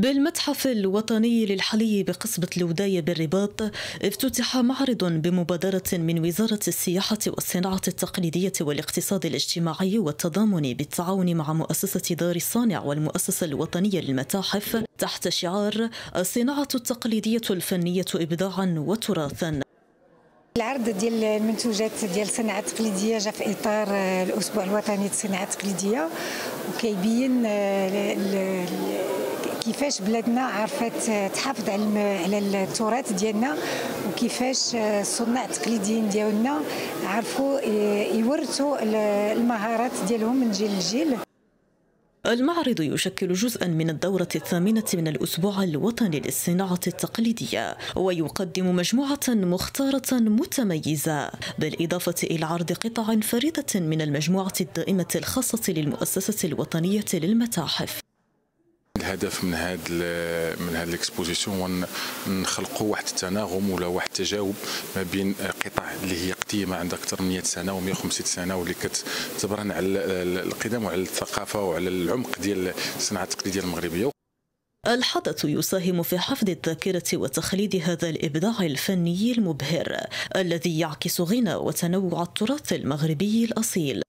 بالمتحف الوطني للحلي بقصبة الوداية بالرباط افتتح معرض بمبادرة من وزارة السياحة والصناعة التقليدية والاقتصاد الاجتماعي والتضامن بالتعاون مع مؤسسة دار الصانع والمؤسسة الوطنية للمتاحف تحت شعار الصناعة التقليدية الفنية إبداعا وتراثا. العرض ديال المنتوجات ديال الصناعة التقليدية جا في إطار الأسبوع الوطني للصناعة التقليدية وكيبين كيفاش بلادنا عرفت تحافظ على التراث ديالنا وكيفاش الصناع التقليديين ديالنا عرفوا يورثوا المهارات ديالهم من جيل لجيل. المعرض يشكل جزءا من الدورة الثامنة من الأسبوع الوطني للصناعة التقليدية ويقدم مجموعة مختارة متميزة بالإضافة إلى عرض قطع فريدة من المجموعة الدائمة الخاصة للمؤسسة الوطنية للمتاحف. الهدف من هذا من هذه الاكسبوزيسيون نخلقوا واحد التناغم ولا واحد التجاوب ما بين قطع اللي هي قديمة عندها أكثر من 100 سنة و150 سنة واللي كتبرهن على القدم وعلى الثقافة وعلى العمق ديال الصناعه التقليديه المغربية. الحدث يساهم في حفظ الذاكرة وتخليد هذا الإبداع الفني المبهر الذي يعكس غنى وتنوع التراث المغربي الأصيل.